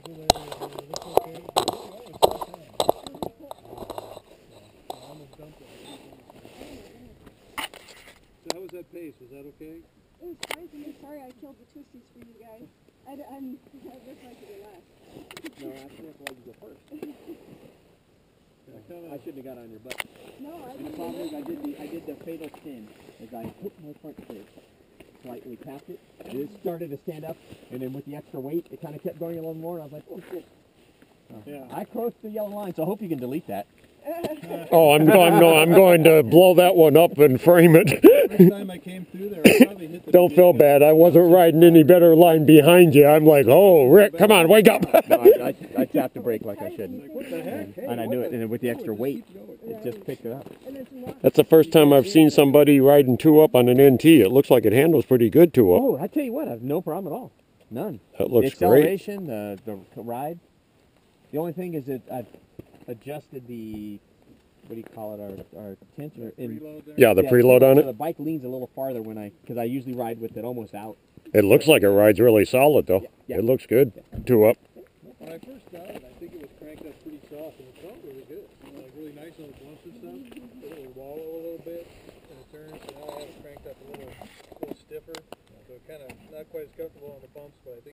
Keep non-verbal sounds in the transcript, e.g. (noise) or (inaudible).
how was that pace, was that okay? It was crazy. Sorry I killed the twisties for you guys. I, I'm, I just like to relax. No, actually, that's why you go first. I shouldn't have got on your butt. No, I And the didn't problem is, I did the I did the fatal spin. Is I hit my front foot, slightly tapped it, and it started to stand up, and then with the extra weight, it kind of kept going a little more. And I was like, oh shit. So, Yeah. I crossed the yellow line, so I hope you can delete that. (laughs) Oh, I'm, I'm, no, I'm going to blow that one up and frame it. first time I came through there, I probably hit the. (laughs) Don't feel bad. I wasn't riding any better line behind you. I'm like, oh, Rick, come on, wake up. No, I, I, I (laughs) tapped the brake like I should, Like, what the heck? Hey, and I knew it. And with the extra weight, it just picked it up. And there's not. That's the first time I've seen somebody riding two up on an NT. It looks like it handles pretty good two up. Oh, I tell you what, I have no problem at all. None. That the looks great. acceleration, the the ride. The only thing is that I've adjusted the what do you call it? Our our tension. in- there? Yeah, the yeah, preload on so it. The bike leans a little farther when I because I usually ride with it almost out. It looks like it rides really solid though. Yeah. It looks good. Two up. When I first got it, I think it was cranked up pretty soft, and it felt really good. You know, like really nice on the bumps and stuff. It would wallow a little bit in the turns, and now I have it cranked up a little, a little stiffer. So kind of not quite as comfortable on the bumps, but I think